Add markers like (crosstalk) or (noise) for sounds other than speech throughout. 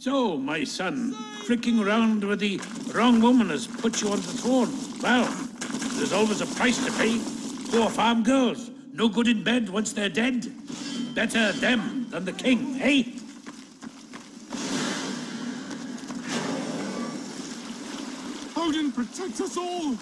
So, my son, tricking around with the wrong woman has put you on the throne. Well, there's always a price to pay. Poor farm girls, no good in bed once they're dead. Better them than the king, eh? Odin protect us all!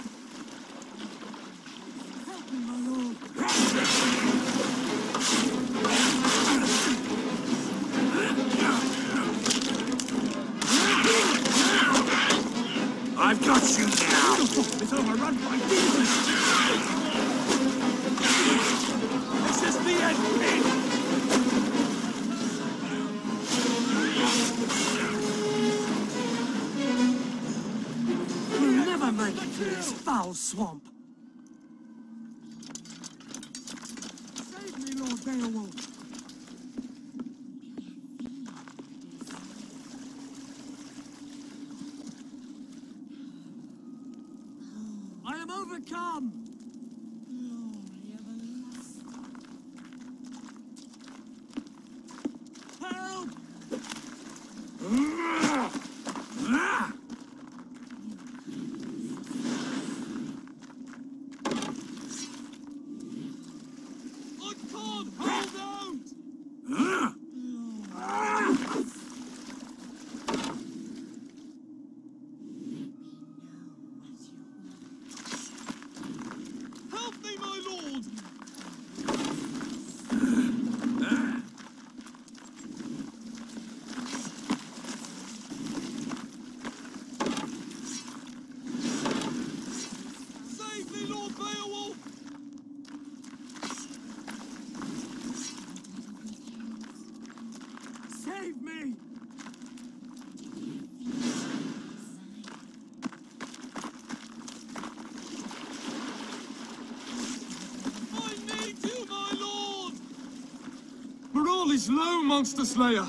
Am overcome. Help! I can't hold out! Help me, my lord! Save me, Lord Beowulf! Save me! I need you, my lord! Morale is low, Monster Slayer.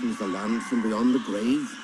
Still the land from beyond the grave?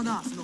On us,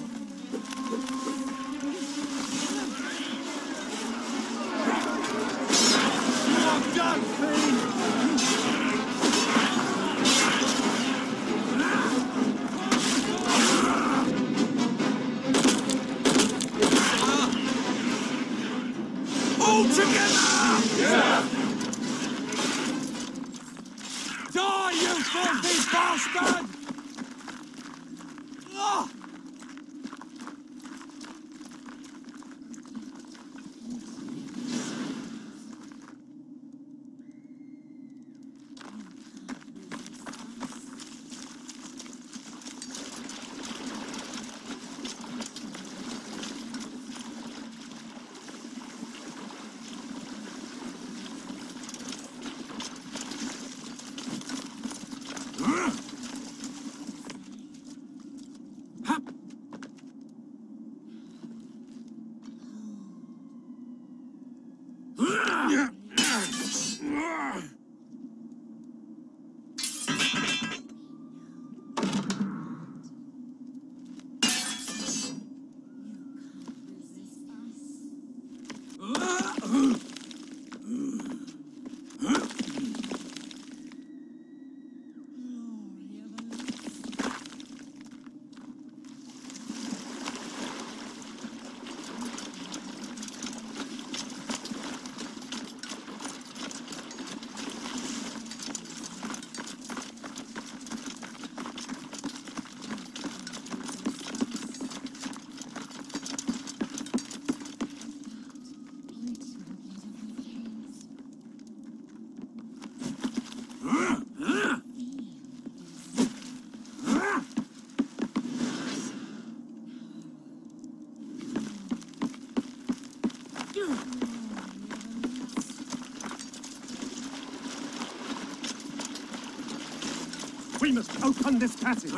We must open this passage.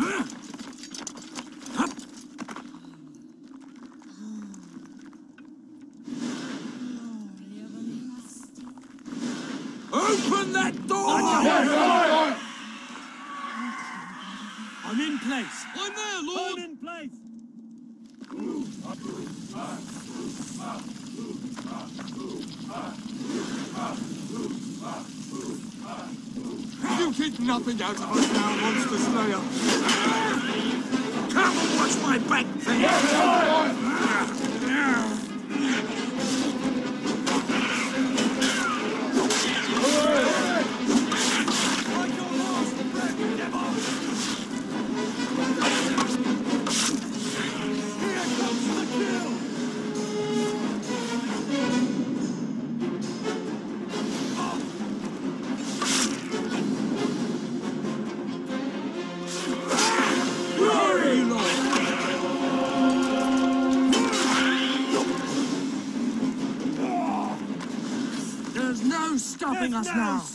Open that door! I'm in place. I'm there, Lord! in place. You keep nothing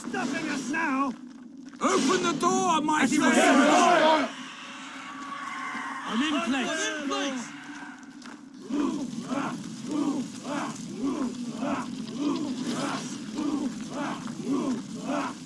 stopping us now! Open the door, my As friend! I'm in place. I'm in place! We're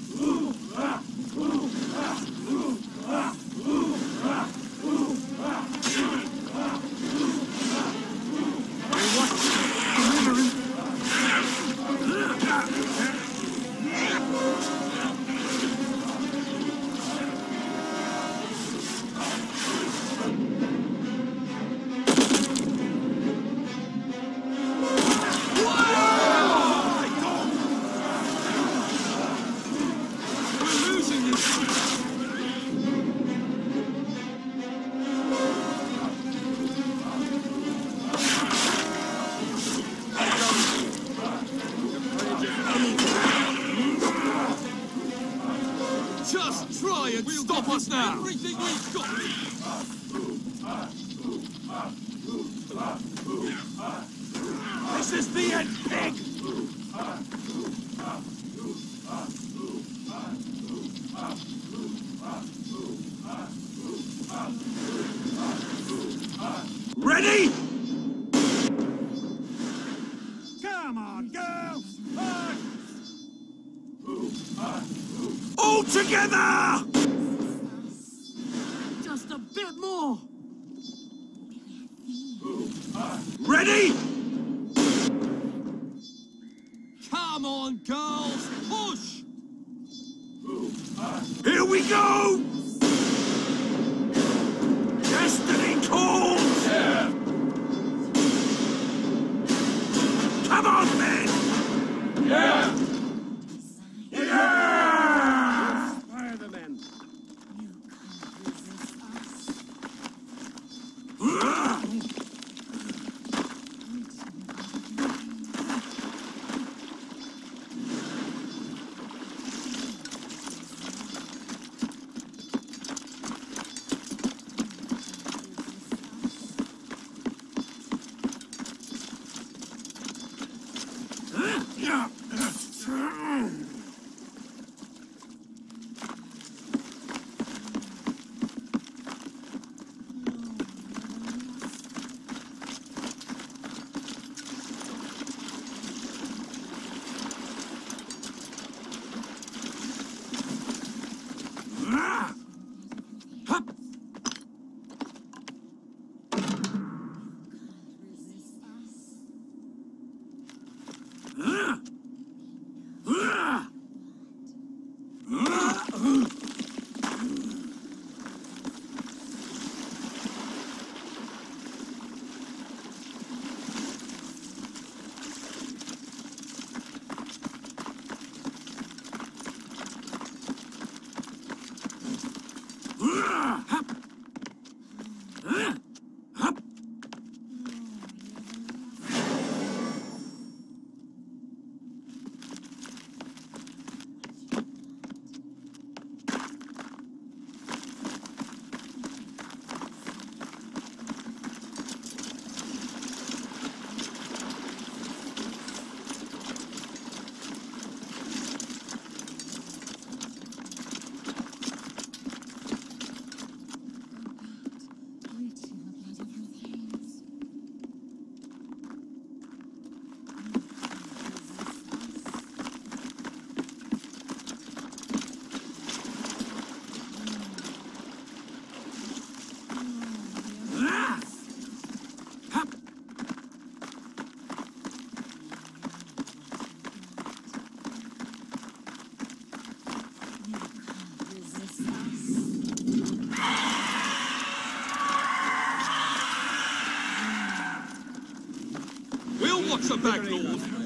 Watch your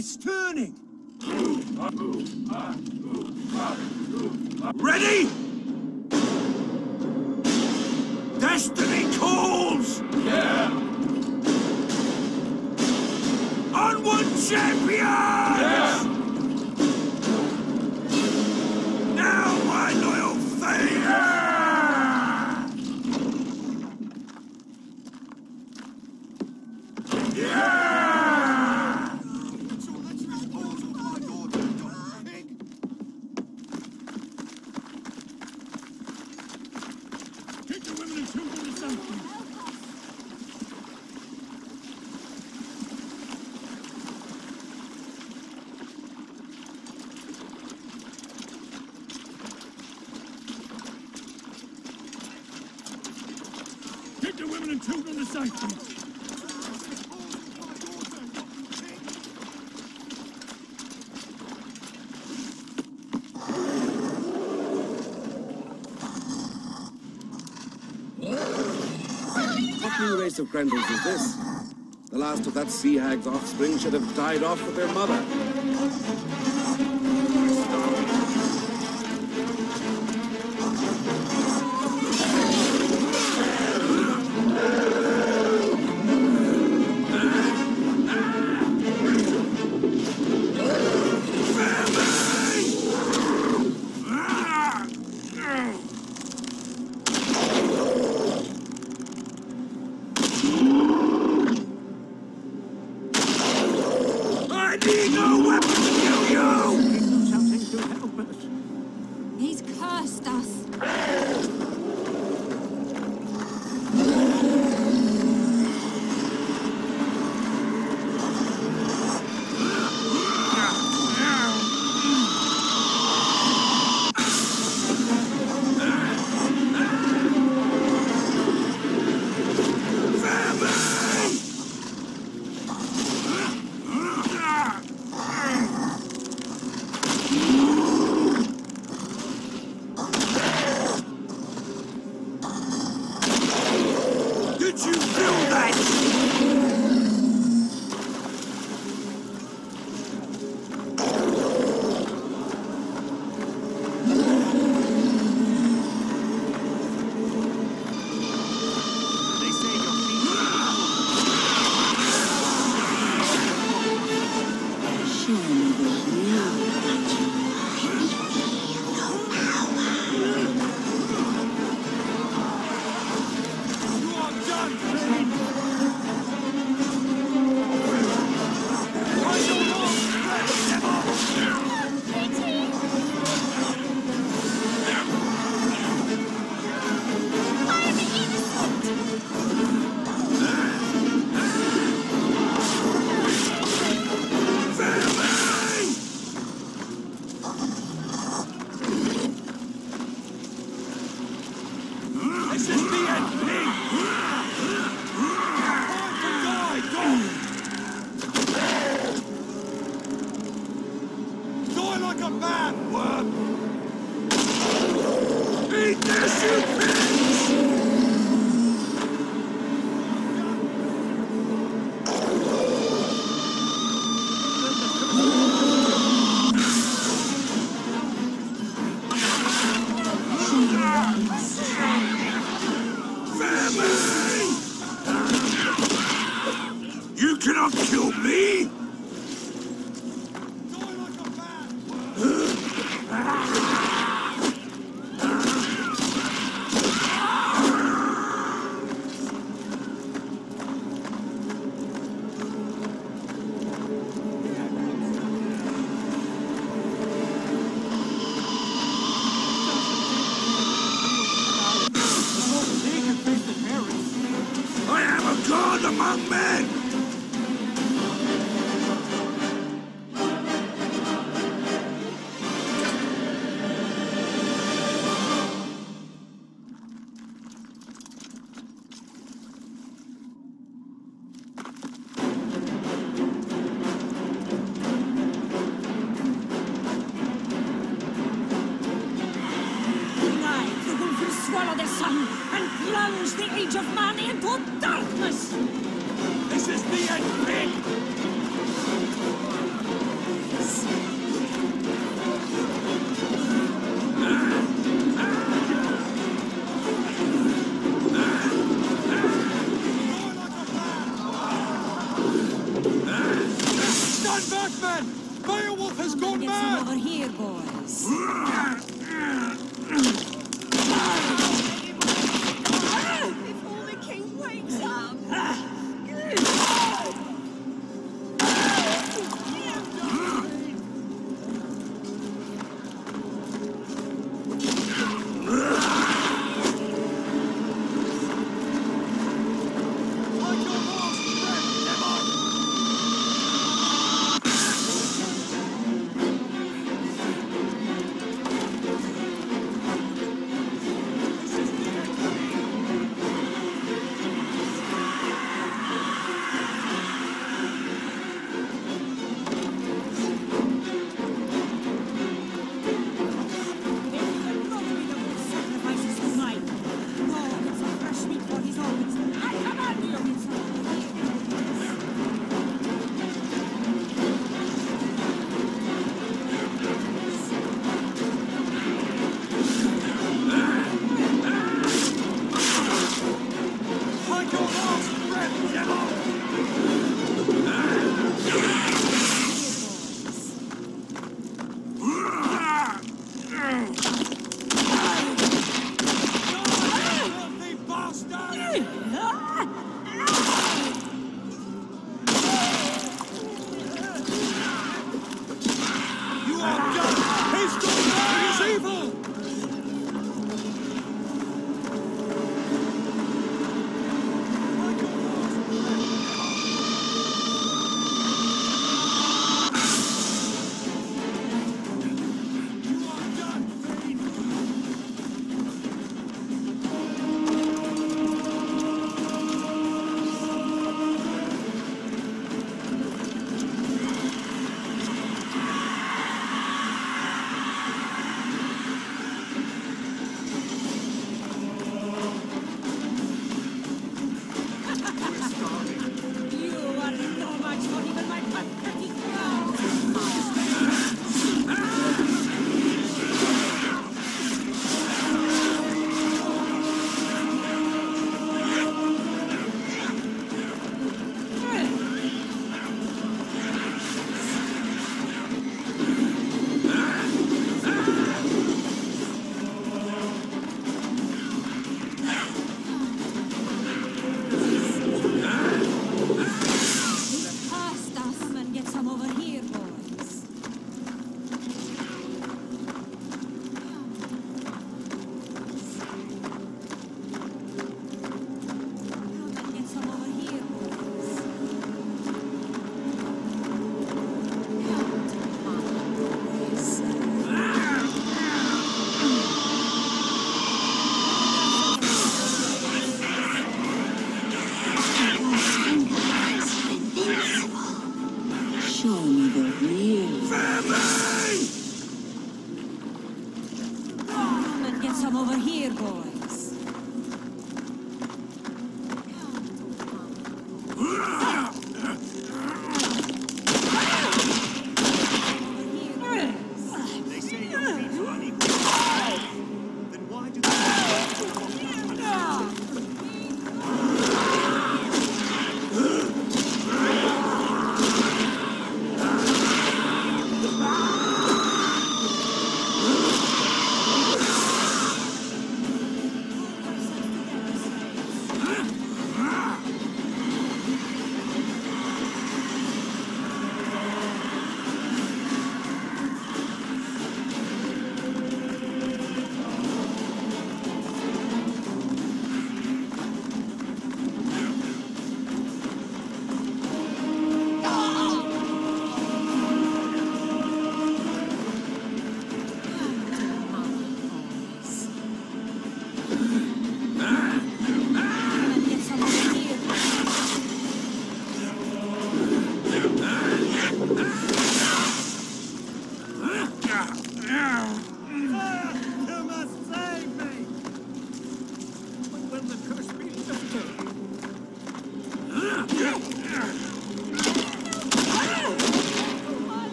It's turning! choice of Grendels is this. The last of that sea hag's offspring should have died off with their mother.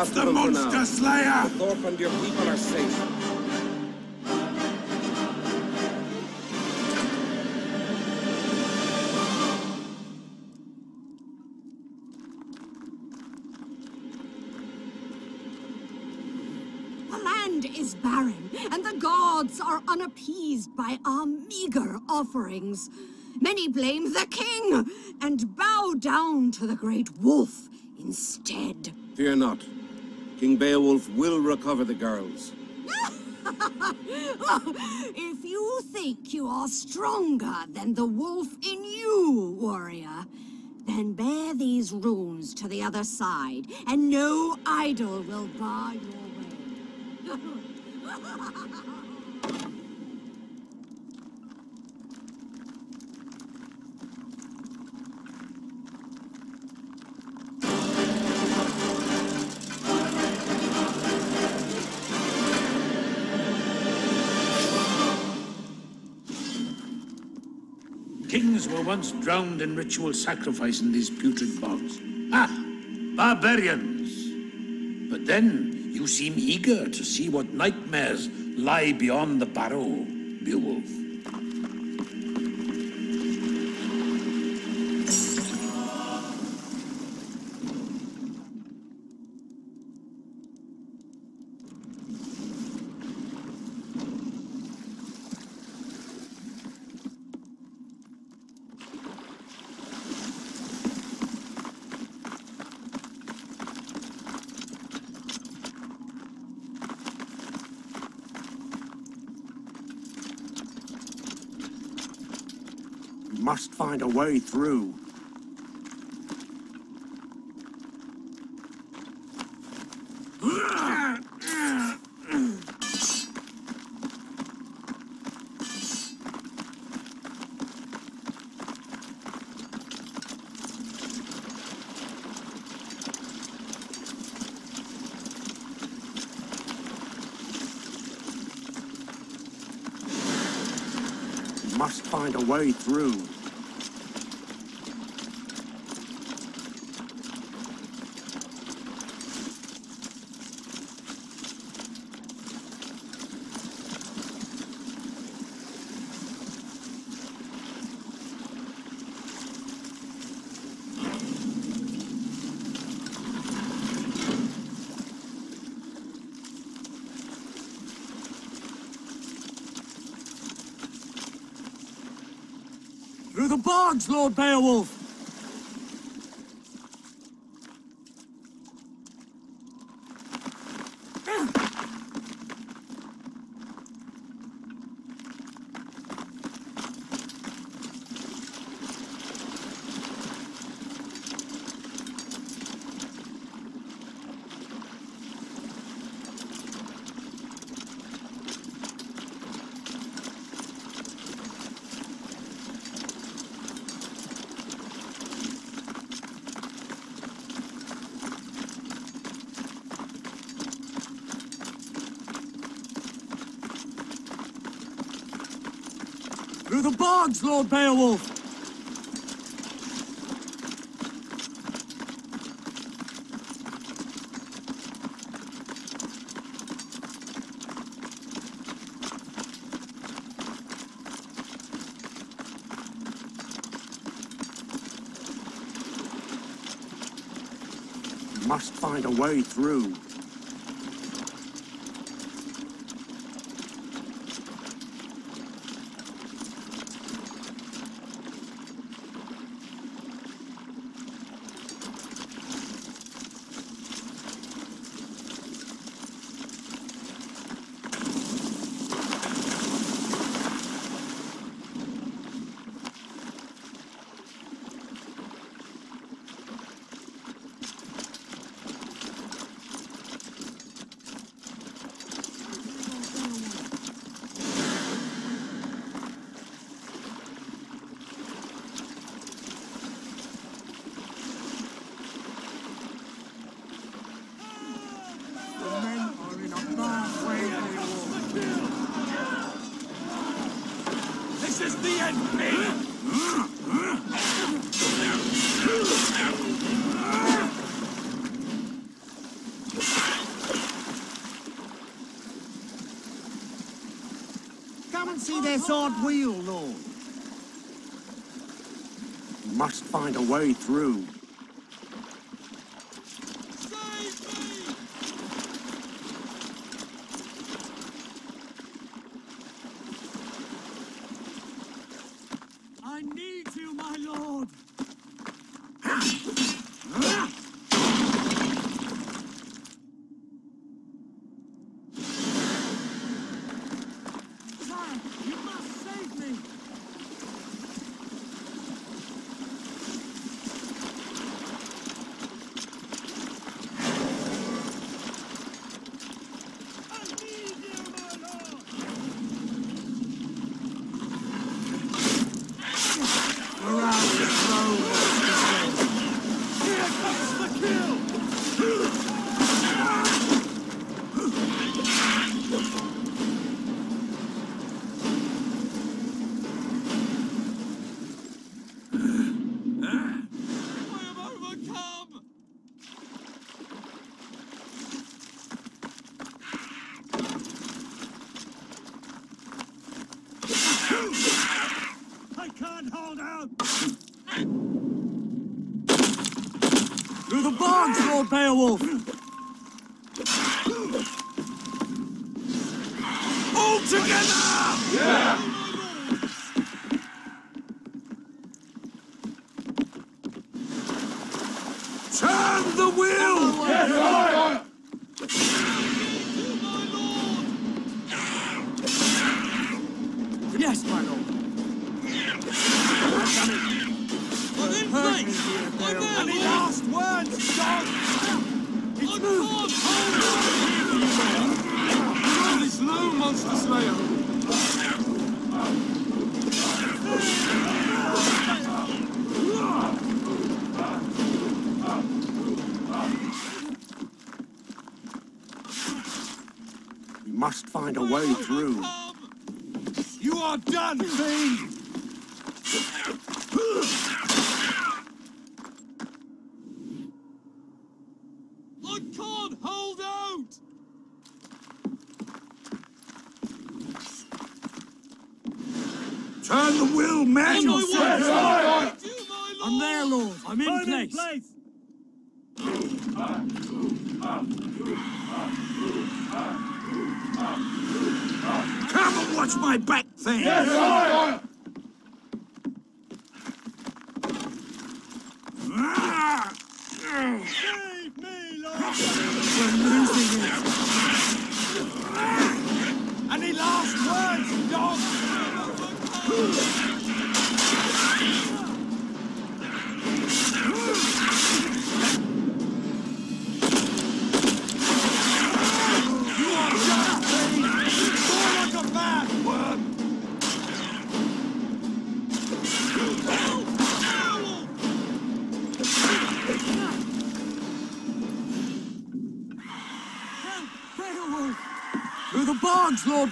One That's the stops last the of them for monster now. slayer! Thorpe and your people are safe. The land is barren, and the gods are unappeased by our meager offerings. Many blame the king and bow down to the great wolf instead. Fear not. King Beowulf will recover the girls. (laughs) if you think you are stronger than the wolf in you, warrior, then bear these runes to the other side, and no idol will bar your way. (laughs) once drowned in ritual sacrifice in these putrid bogs. Ah, barbarians! But then you seem eager to see what nightmares lie beyond the barrow, Beowulf. Find a way through. Must find a way through. dogs, Lord Beowulf! once Lord Beowulf. must find a way through. this odd wheel, Lord. Must find a way through. werewolf. way through.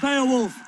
Beowulf.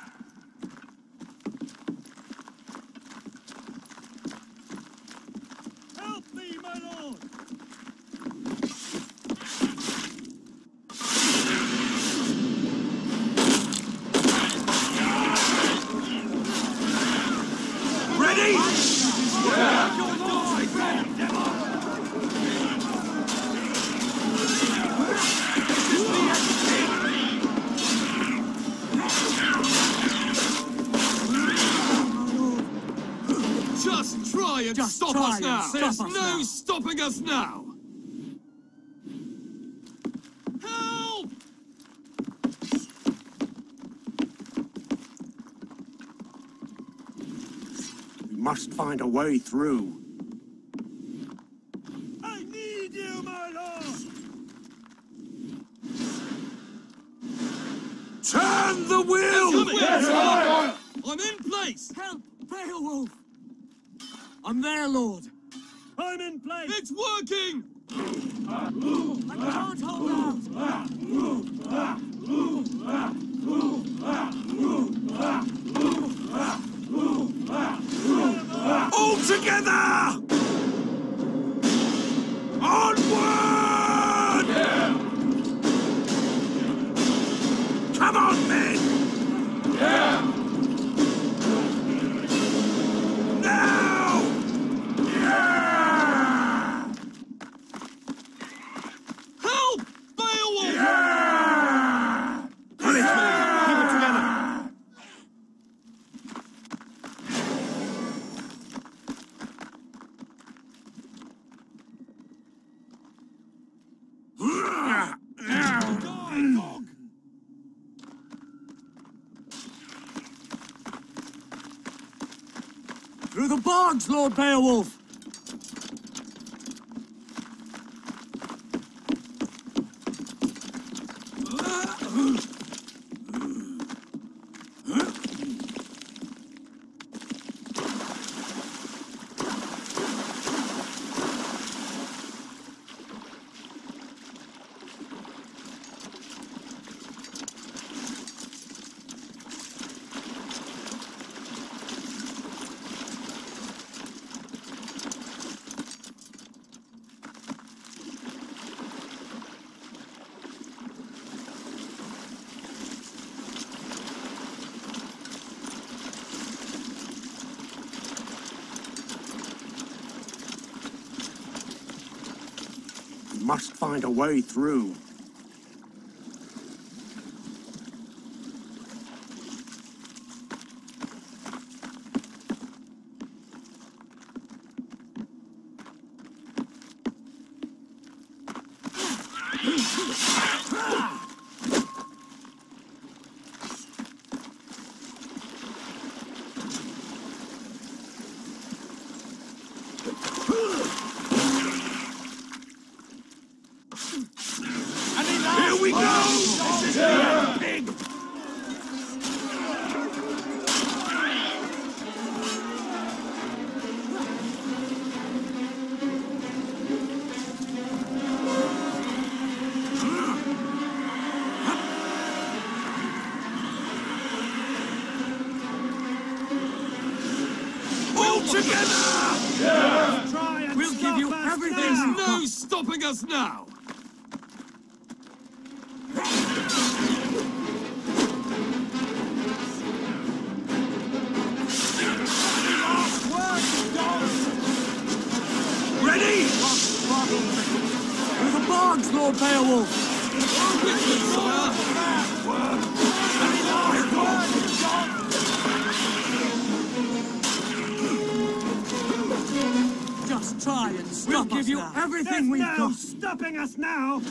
us now! We must find a way through. must find a way through. Just try and stop we'll us give you now. everything There's we've no got. stopping us now!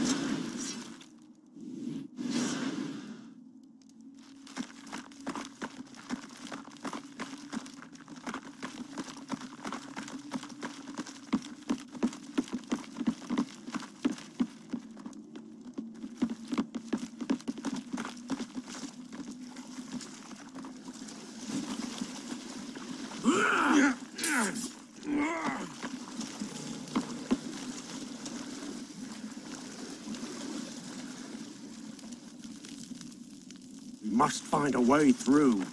Find a way through.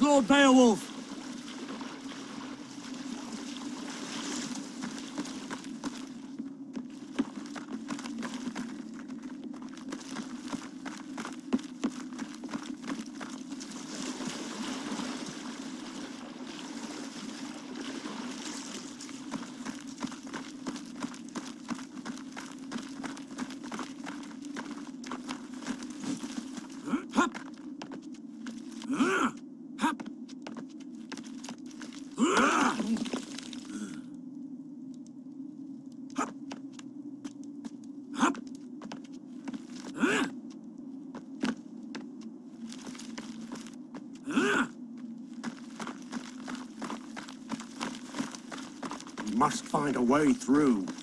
Lord Beowulf. We must find a way through.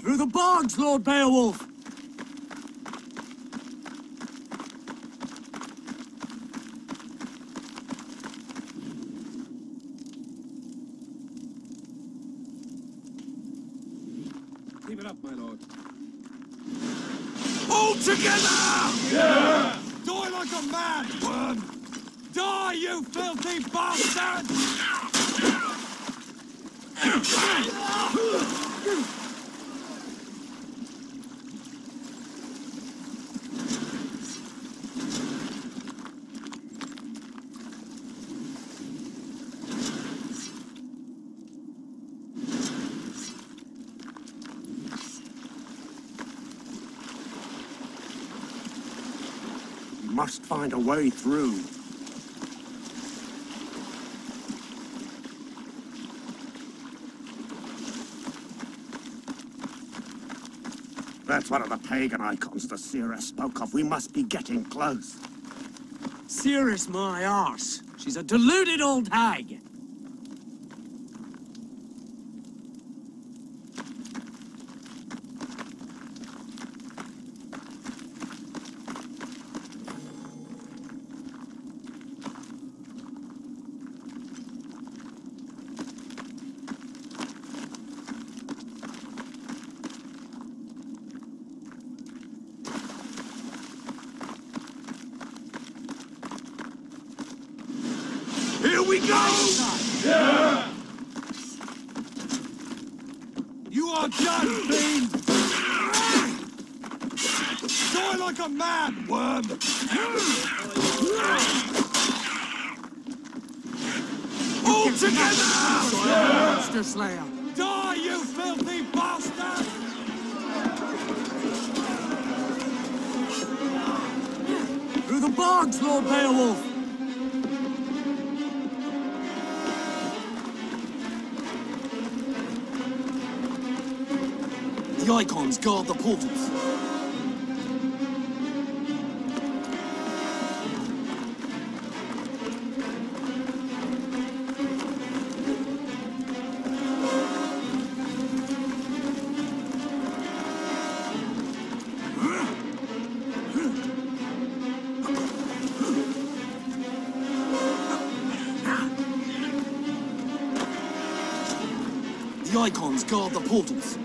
Through the bogs, Lord Beowulf. Keep it up, my lord. All together! Die like a man, worm! Die, you filthy bastard! We must find a way through. That's one of the pagan icons the seer spoke of. We must be getting close. Cirrus my arse. She's a deluded old hag. Icons guard the portals.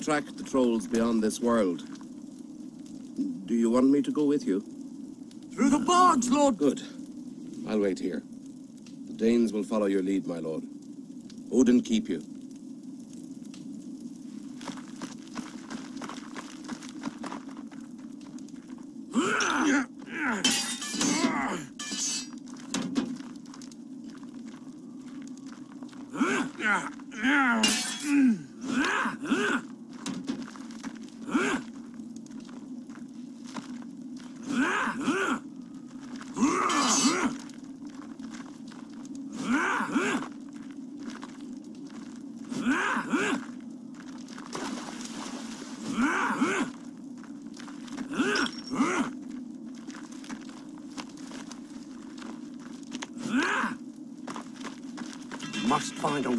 Track the trolls beyond this world. Do you want me to go with you? Through the bogs, Lord! Good. I'll wait here. The Danes will follow your lead, my lord. Odin keep you.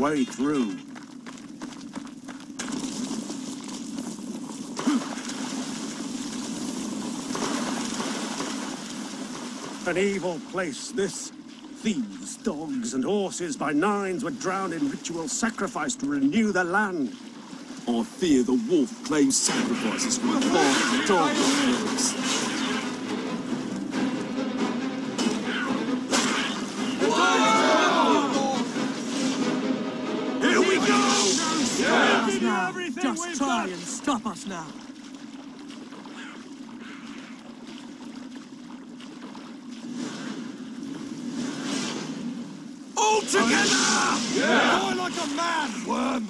Way through. An evil place, this. Thieves, dogs, and horses by nines were drowned in ritual sacrifice to renew the land. I fear the wolf claims sacrifices from the far and dark Together! Die like a man, worm!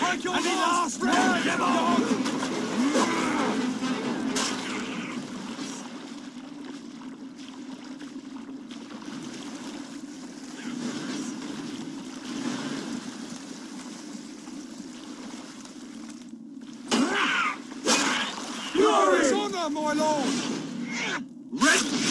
Take your last breath, dog! His honor, my lord! Red!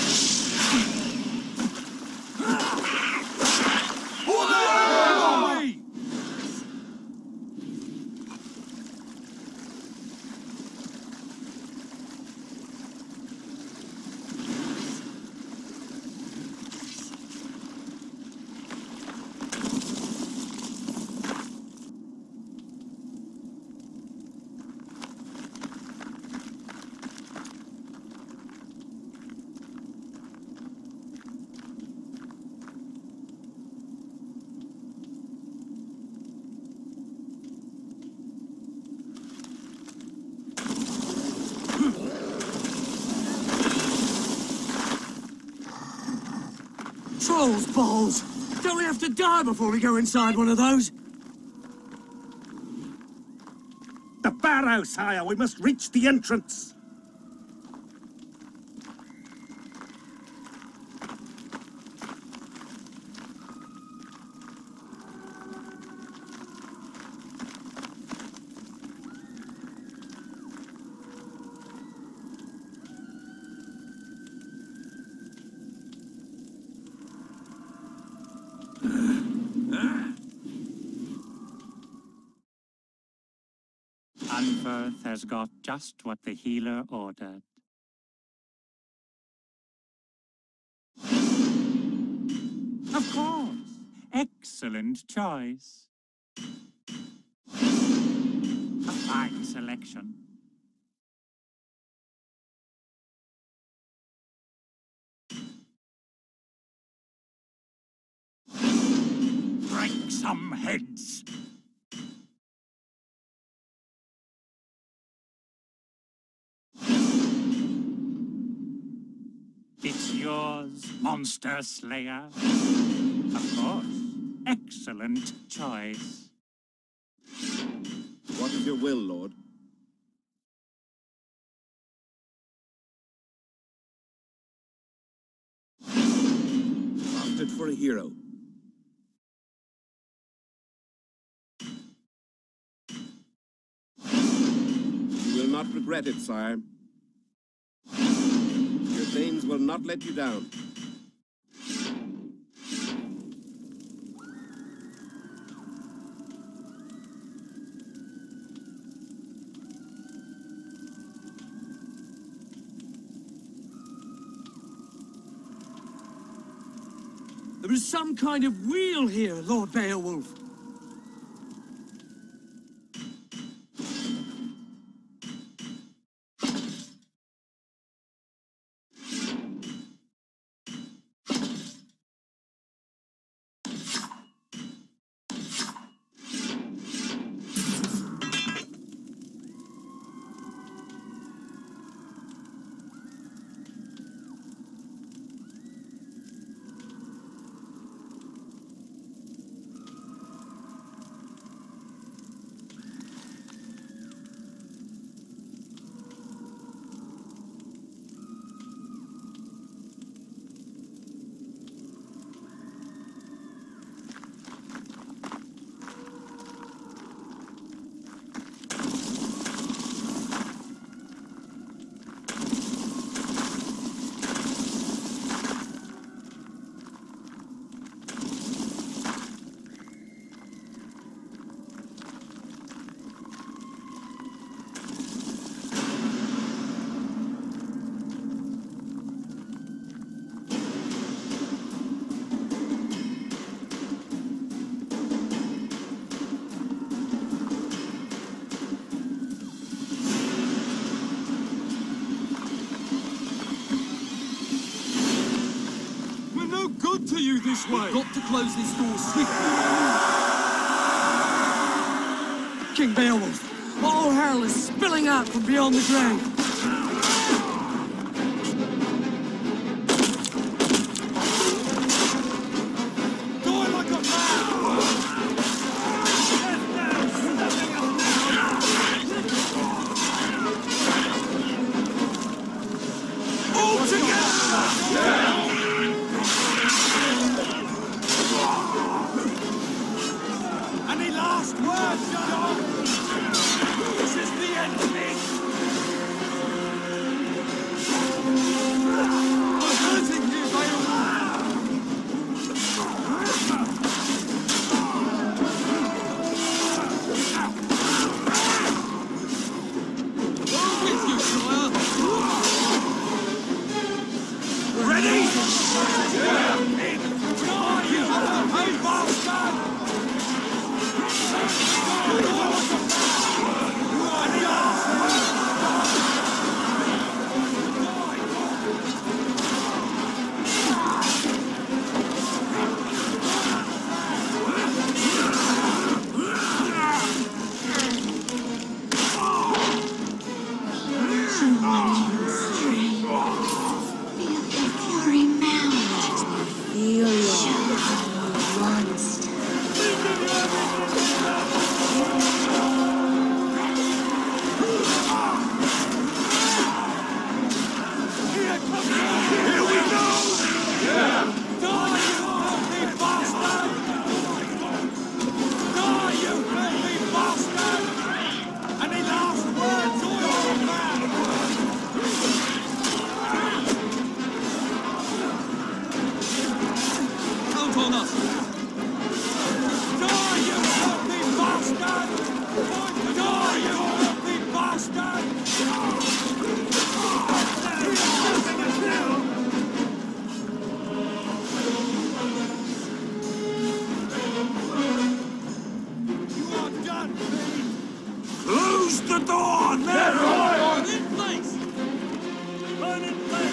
Trolls balls! Don't we have to die before we go inside one of those? The barrow, sire! We must reach the entrance! Has got just what the healer ordered. Of course. Excellent choice. A fine selection. Monster Slayer. Of course. Excellent choice. What is your will, Lord? Crafted for a hero. You will not regret it, sire. Your Thanes will not let you down. Some kind of wheel here, Lord Beowulf. This way! We've got to close this door swiftly, King Beowulf, all hell is spilling out from beyond the grave. Helheim,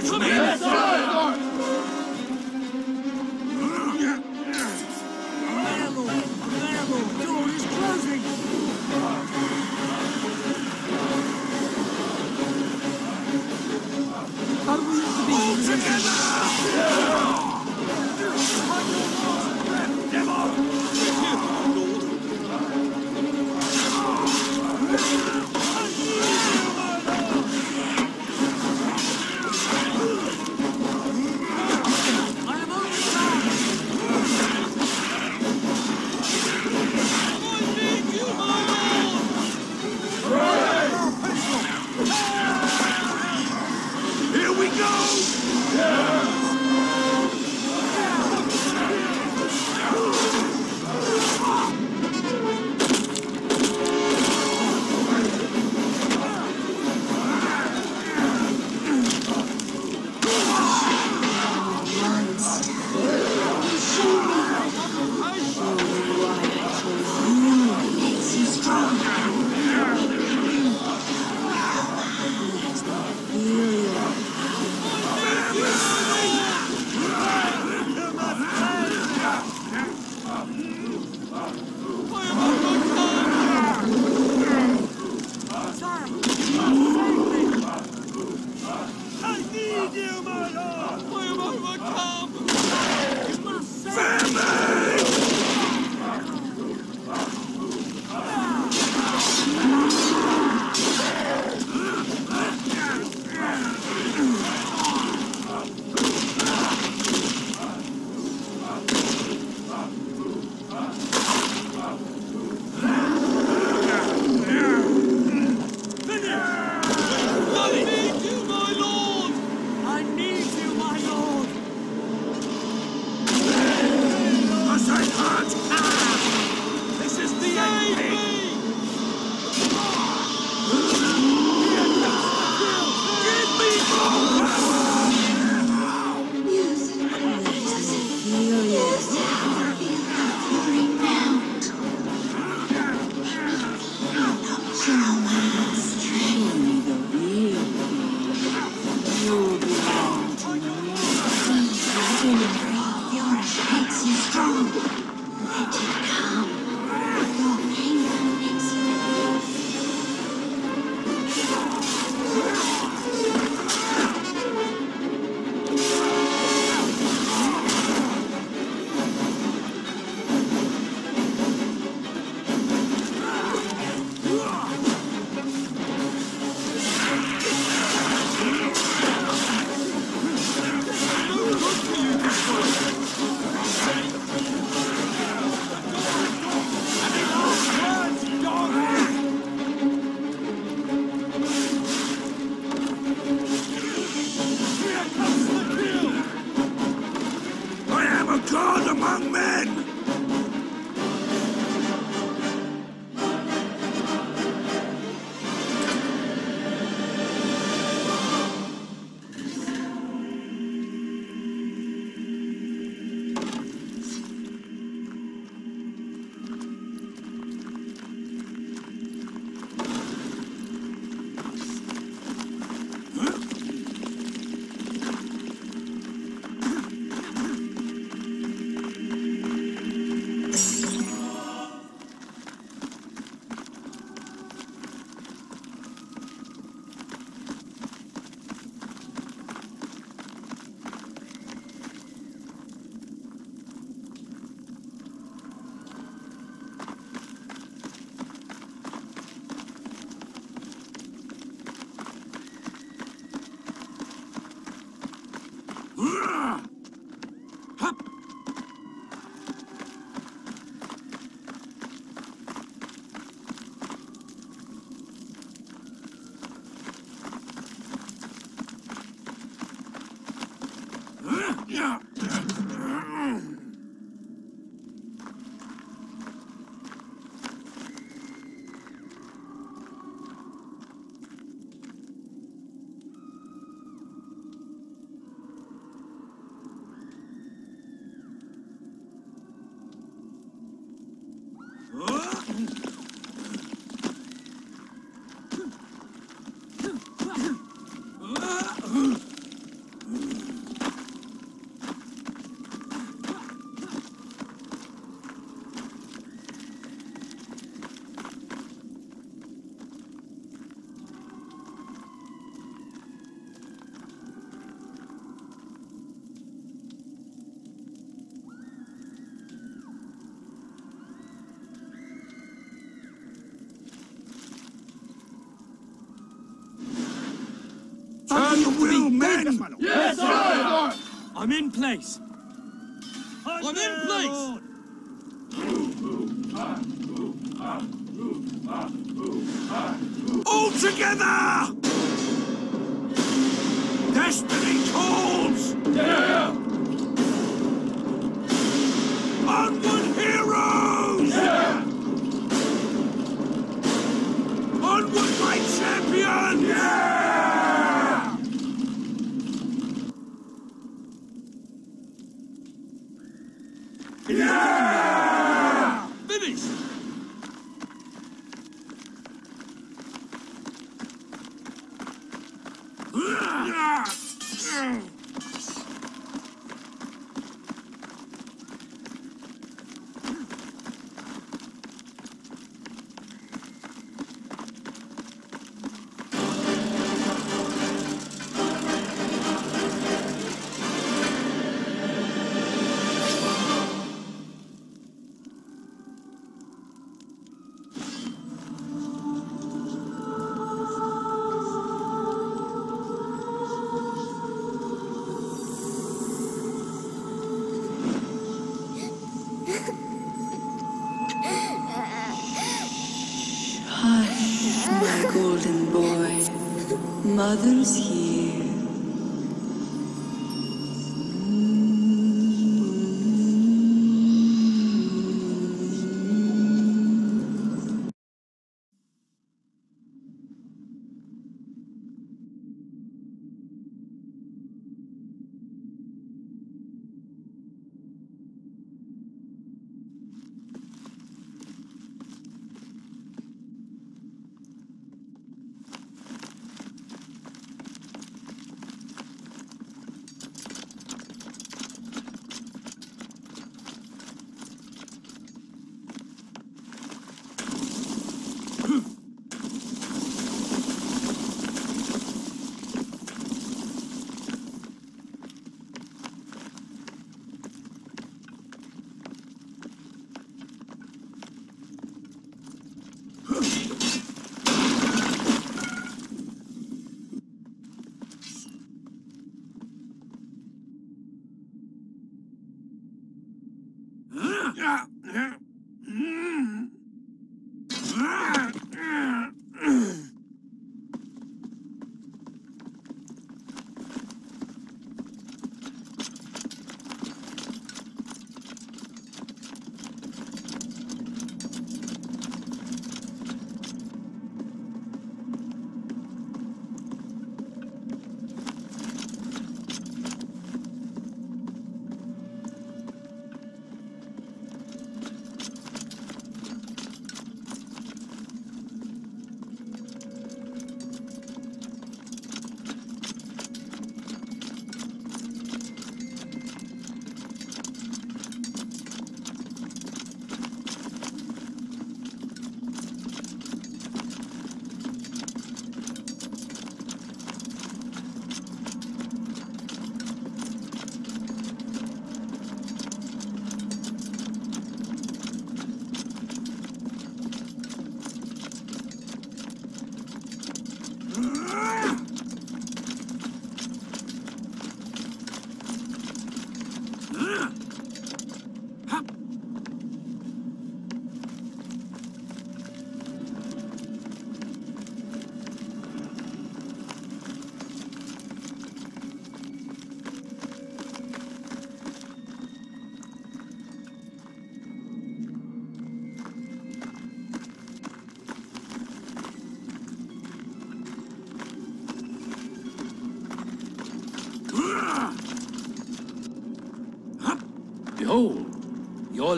that passage, men! I'm in place. I'm in place. All together!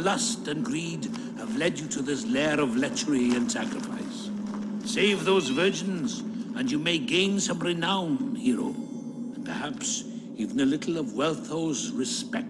Lust and greed have led you to this lair of lechery and sacrifice. Save those virgins, and you may gain some renown, hero, and perhaps even a little of Wealthow's respect.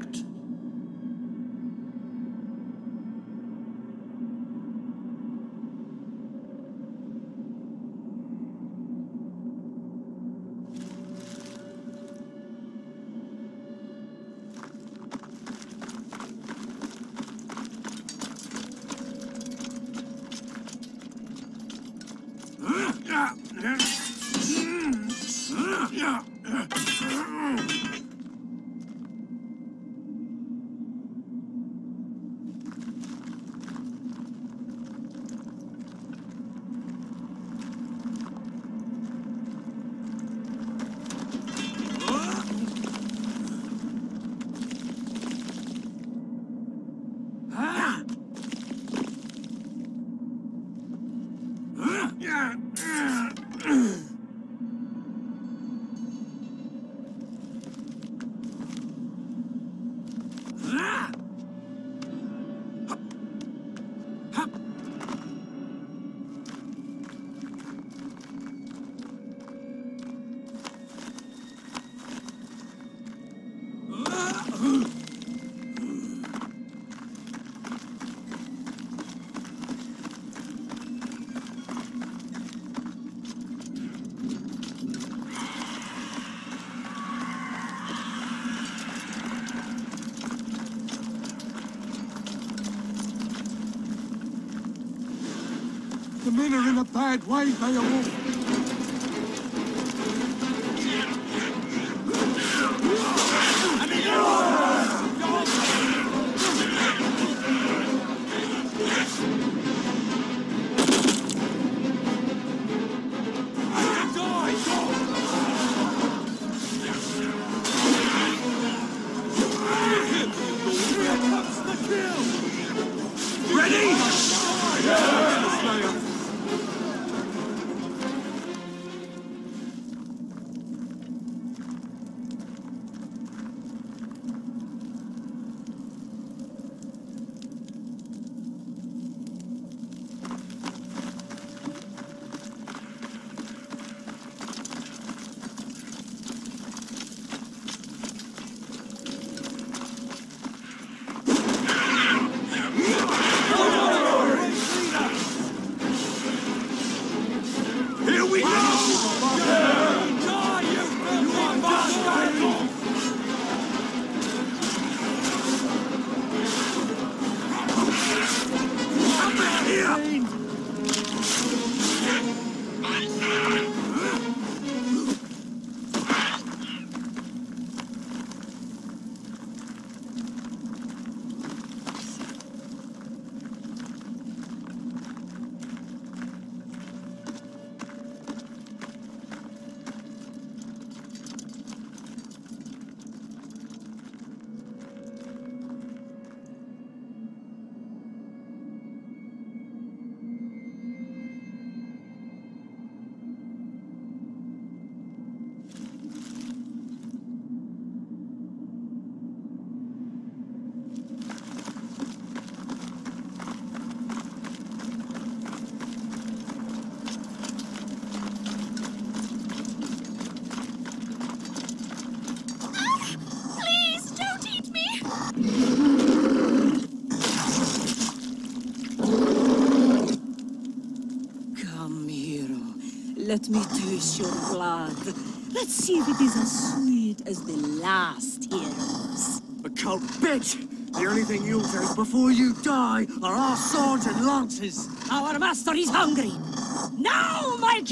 Let me taste your blood. Let's see if it is as sweet as the last hero's. A cold bitch! The only thing you'll take before you die are our swords and lances. Our master is hungry. Now, my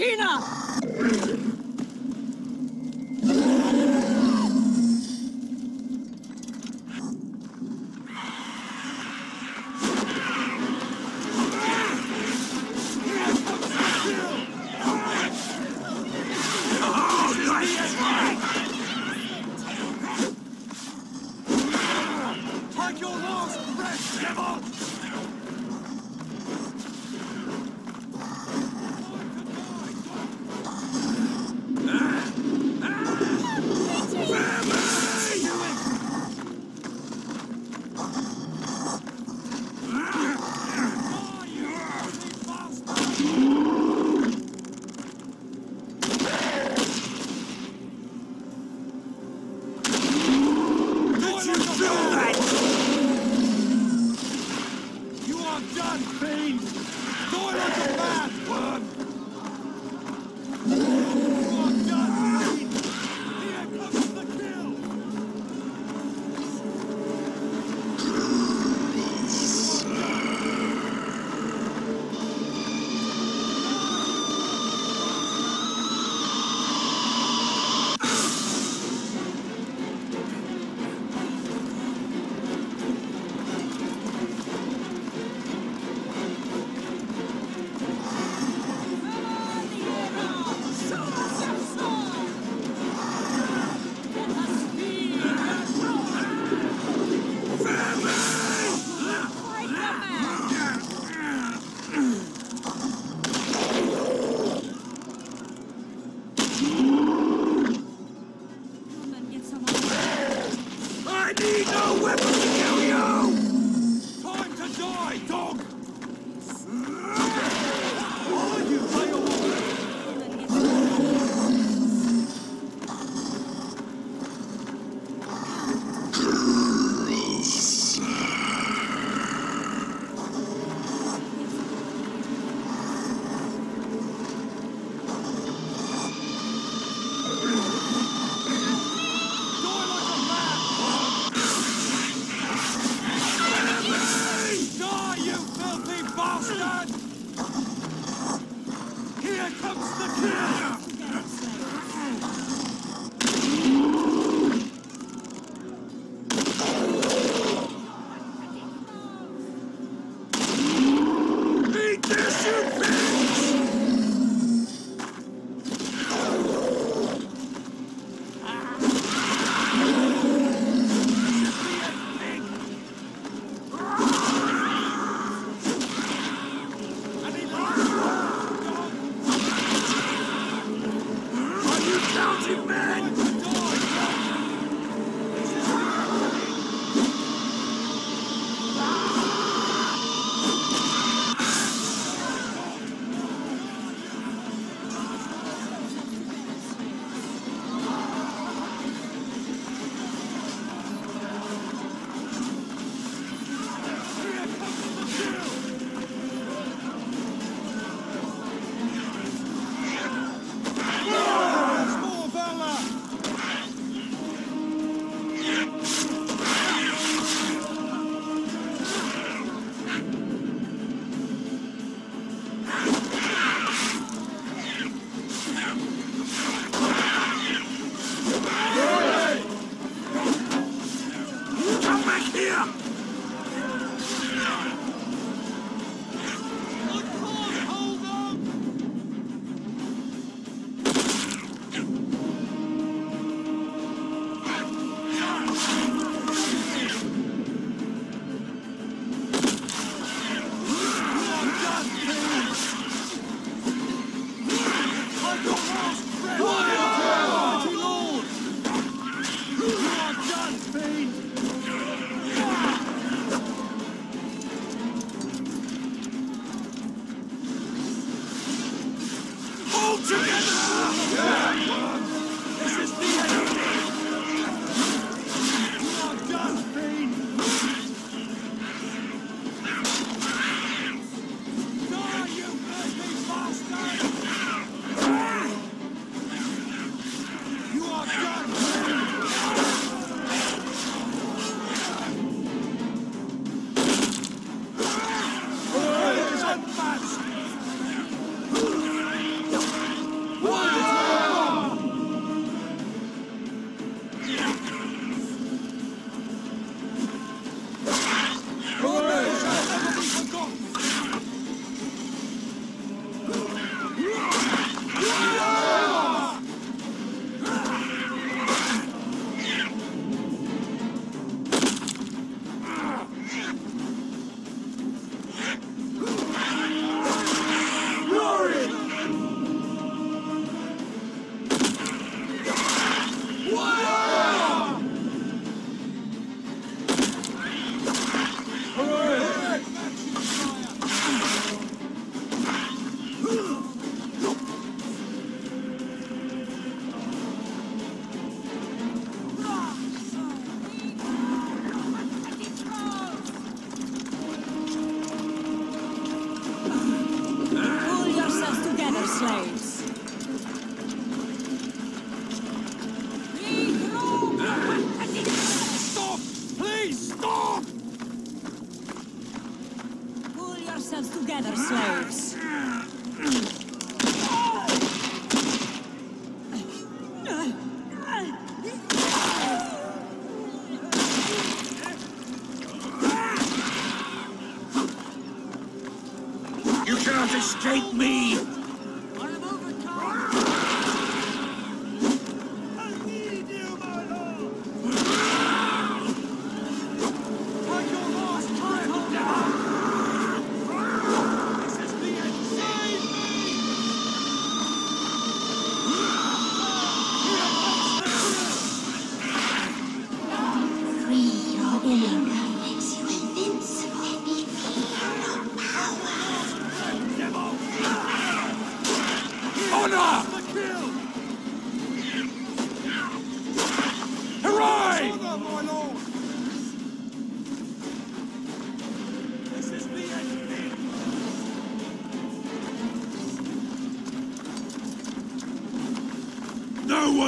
escape me!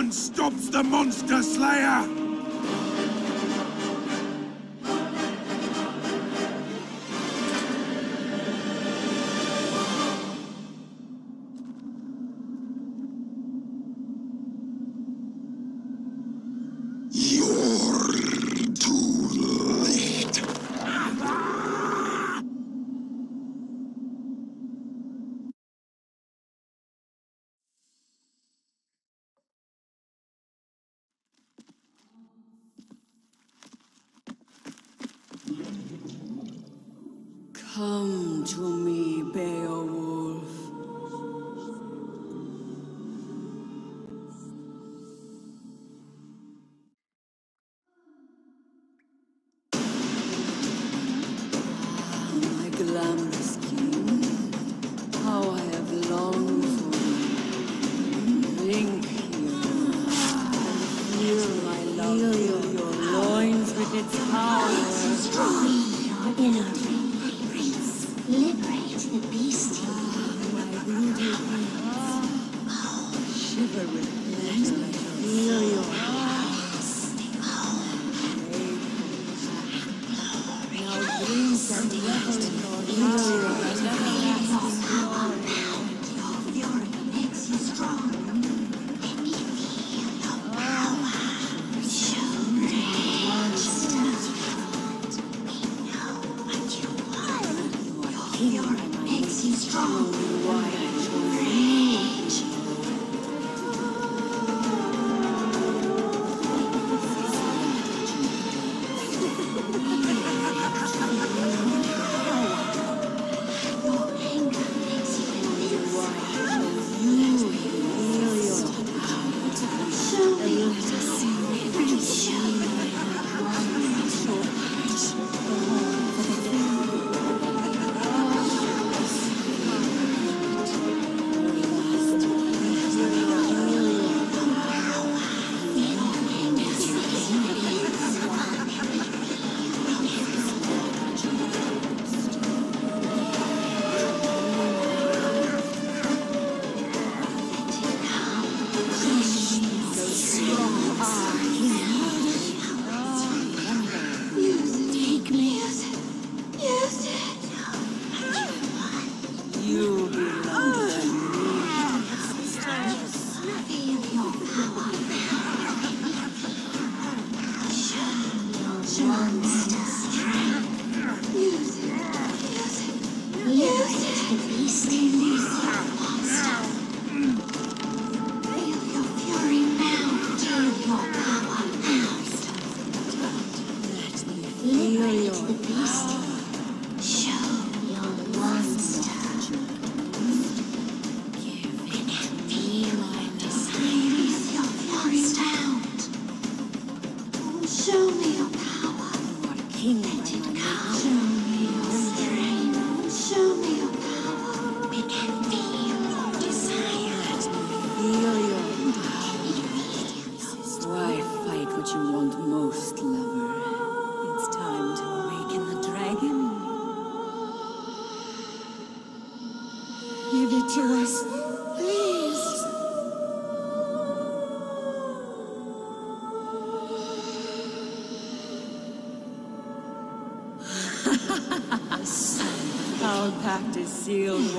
One stops the Monster Slayer!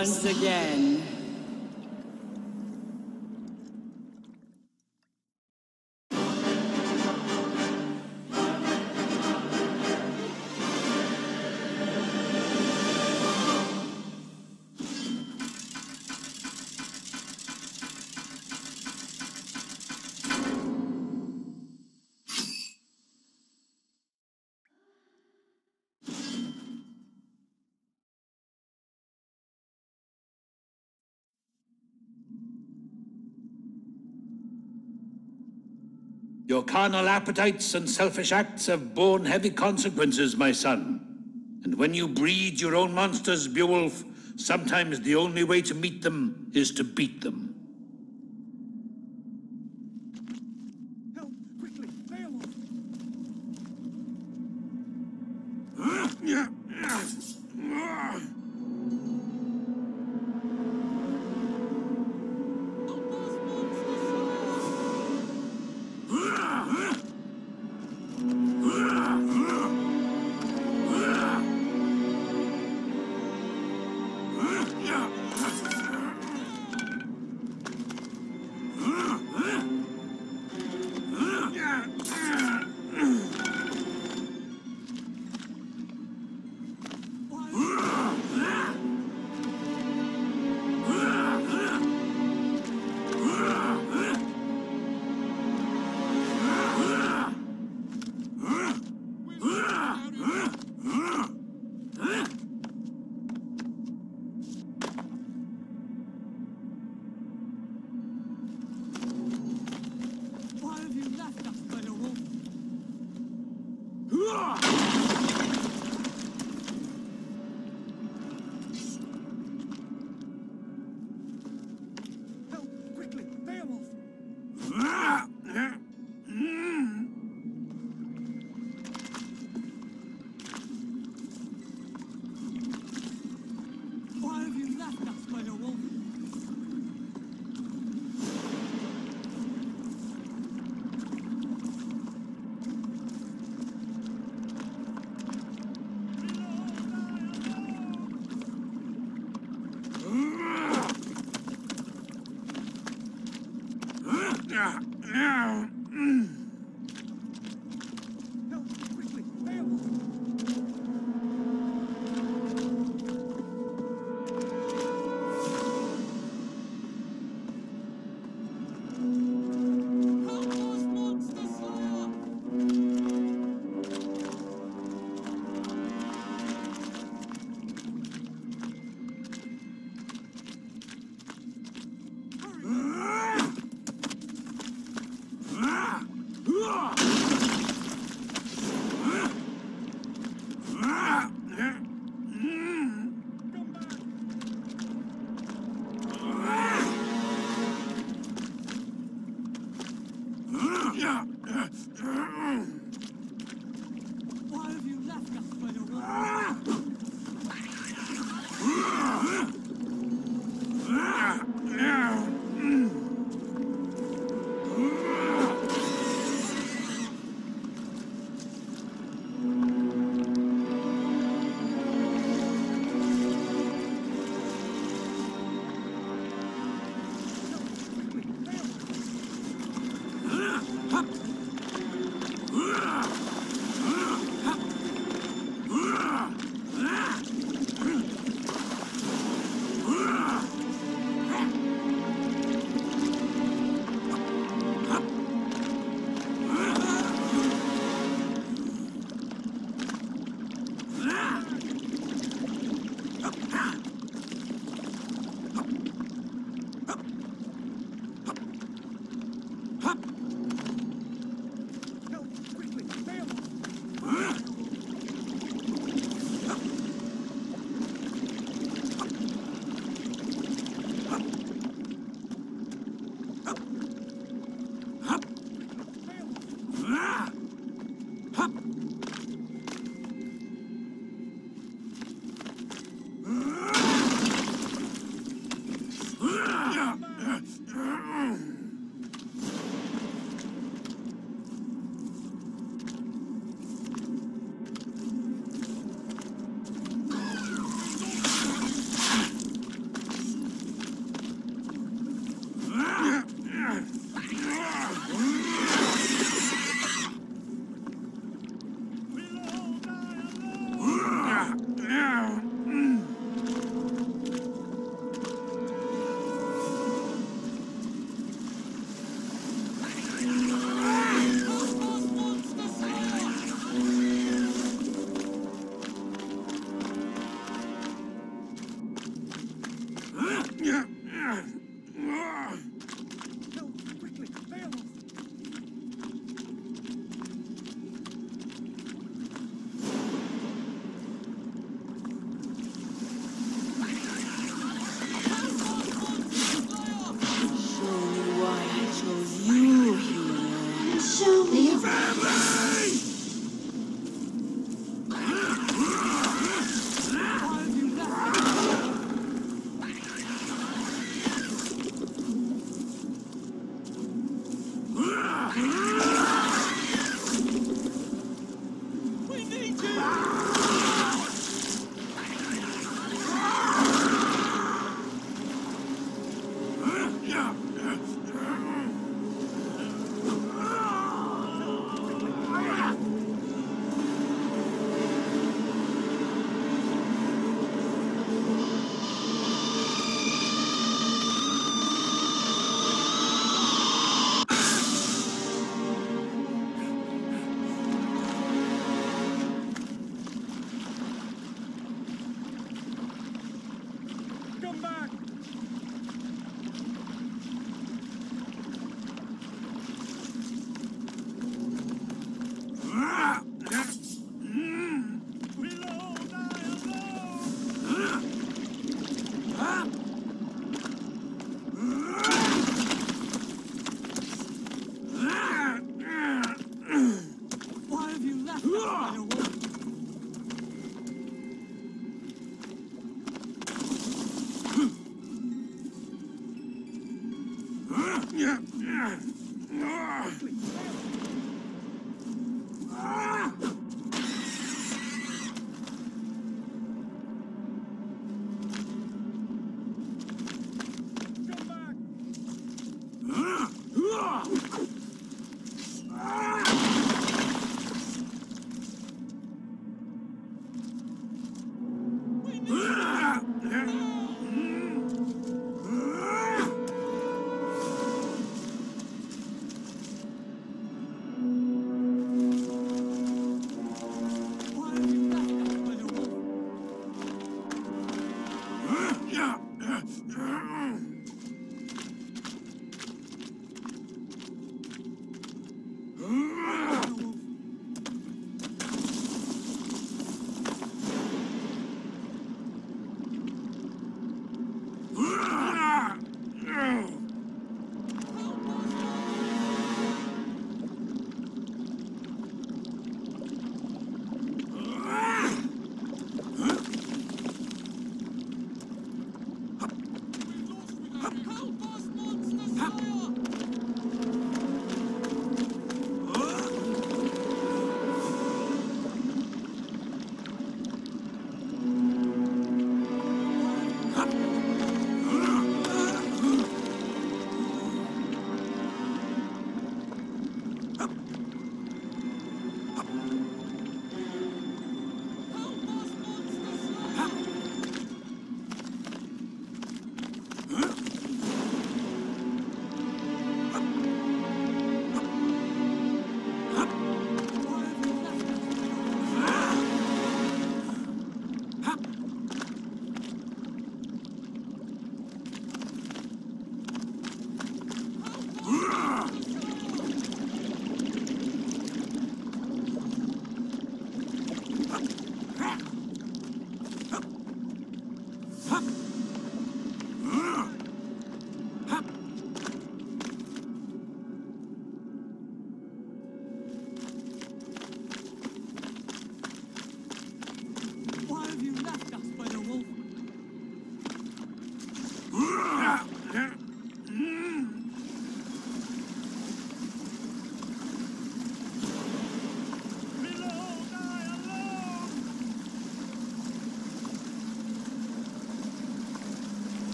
Once again. Your carnal appetites and selfish acts have borne heavy consequences, my son. And when you breed your own monsters, Beowulf, sometimes the only way to meet them is to beat them.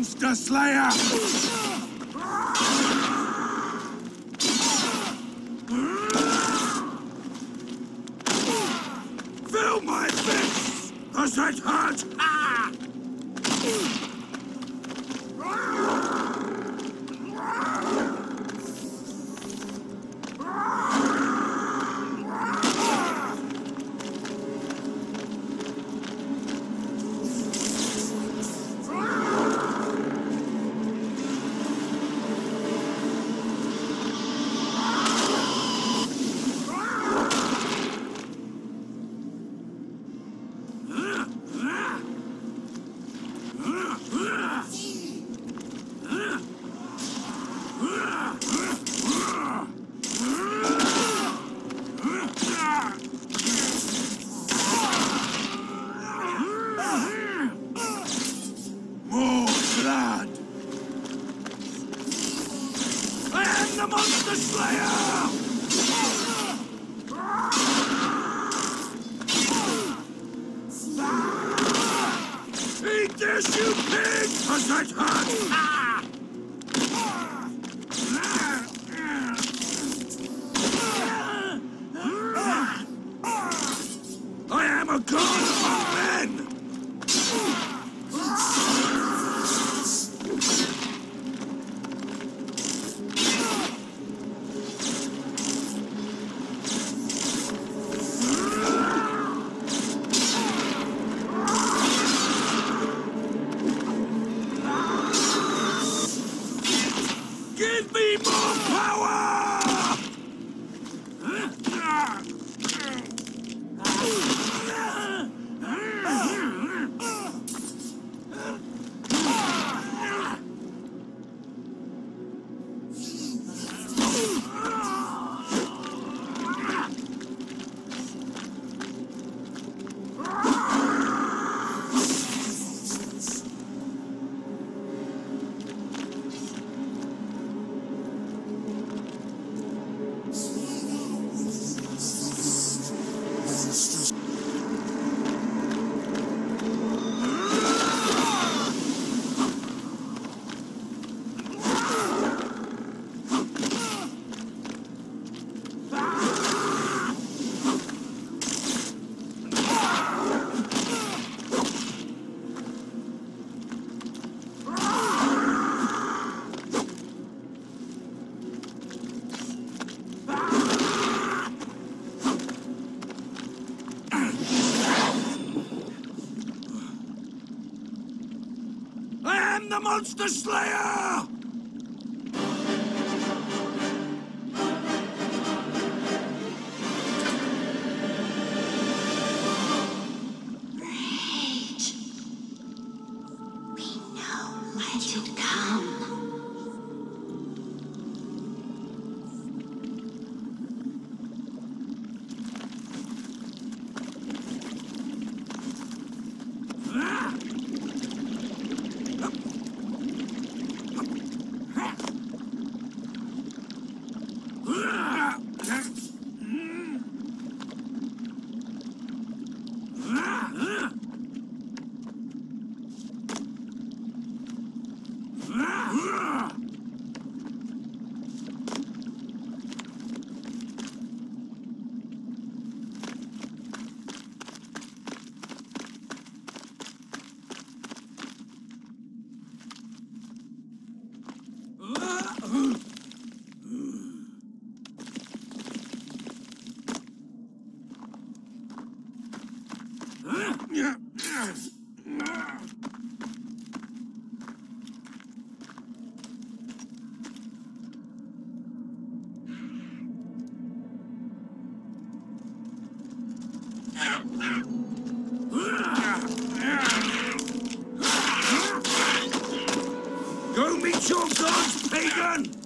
Monster Slayer! Feel my fists! Does it hurt? Ah! Monster Slayer! Meet your gods, pagan!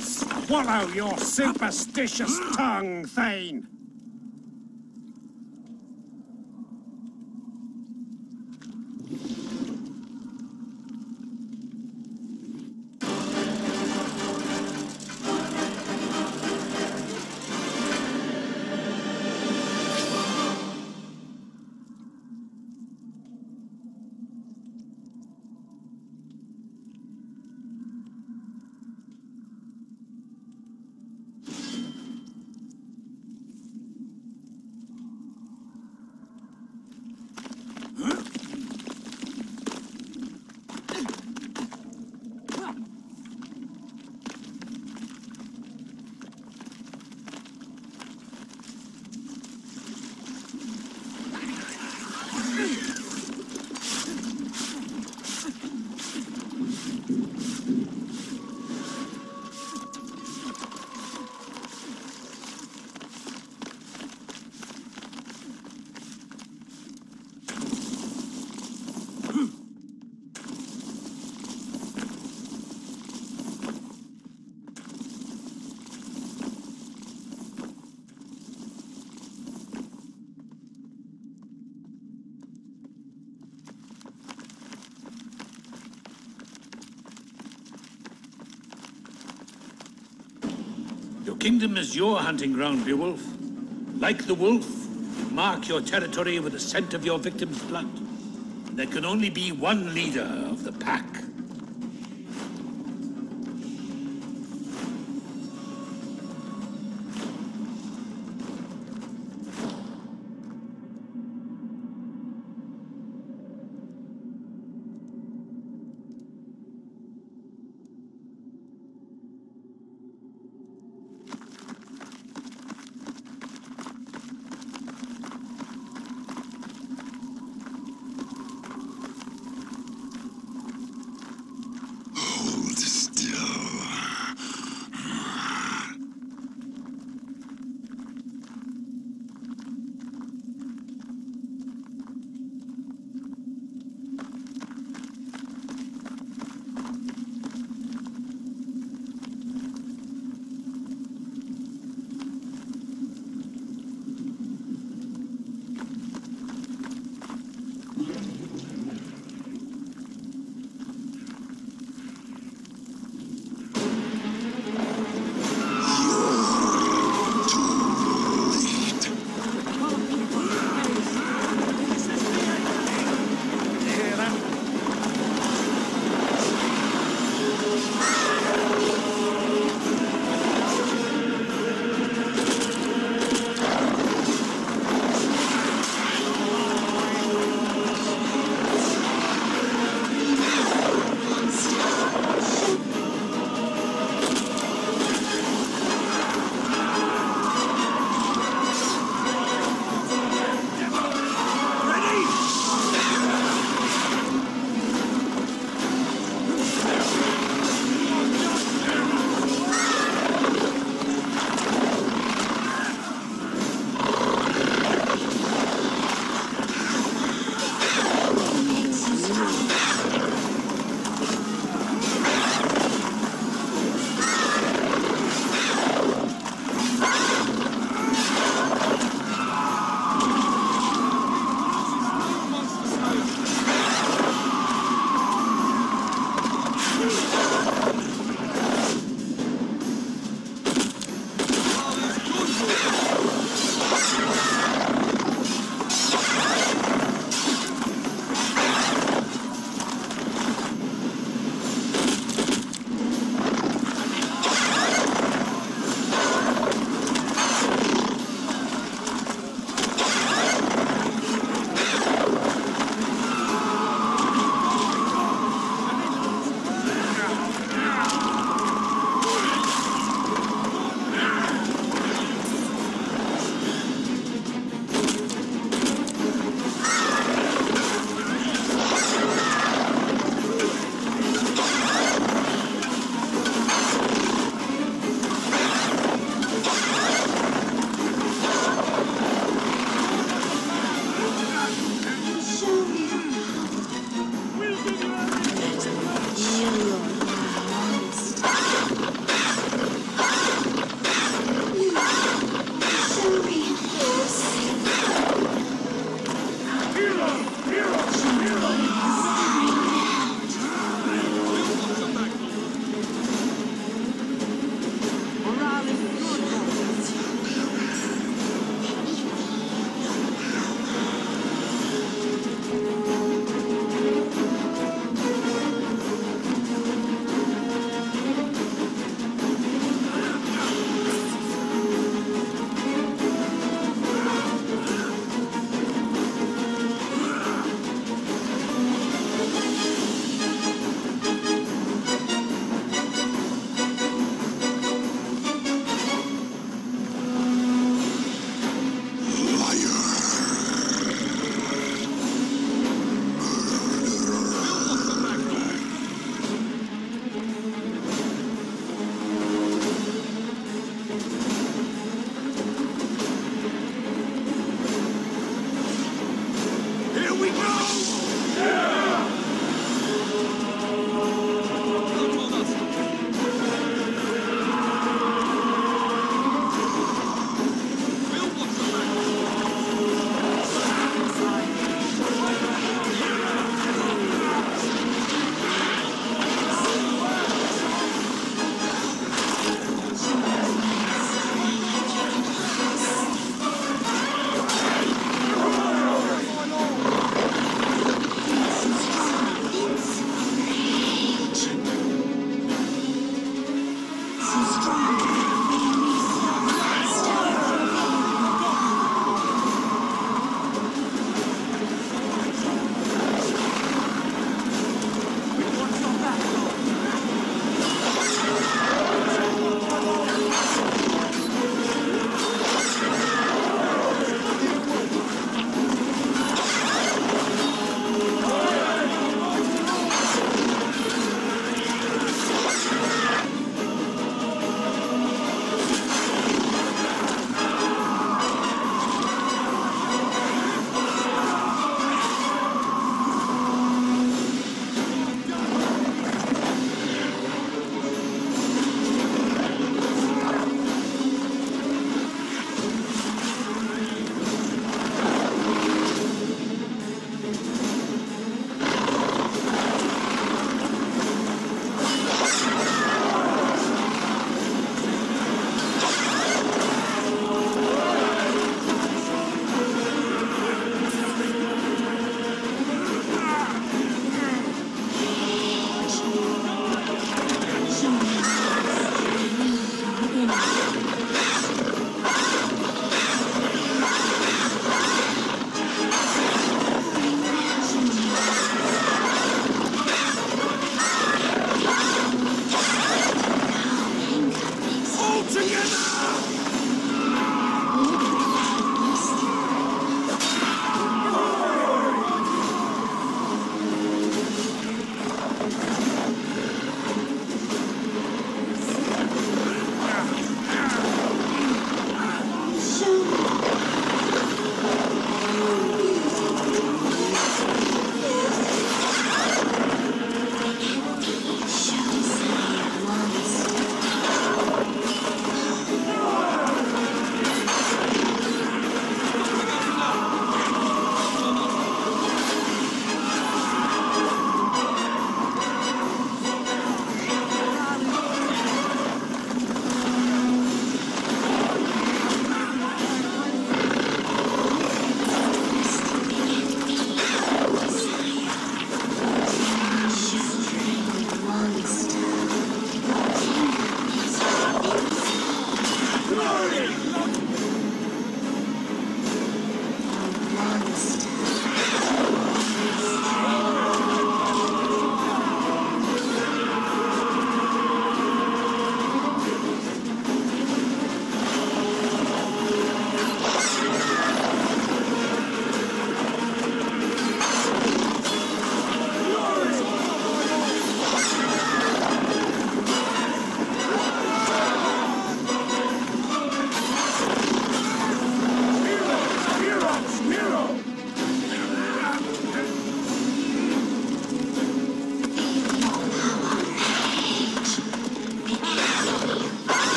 Swallow your superstitious tongue, Thane! Kingdom is your hunting ground, Beowulf. Like the wolf, you mark your territory with the scent of your victim's blood. There can only be one leader of the pack.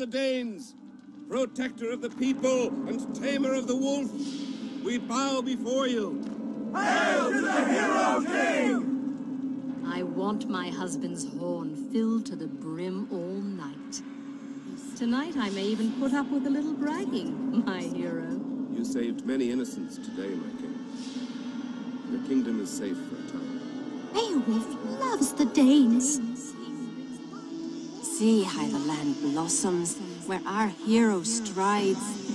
The Lord of the Danes, protector of the people and tamer of the wolf. We bow before you. Hail to the hero king! I want my husband's horn filled to the brim all night. Tonight I may even put up with a little bragging, my hero. You saved many innocents today, my king. Your kingdom is safe for a time. Beowulf loves the Danes. See how the land blossoms, where our hero strides.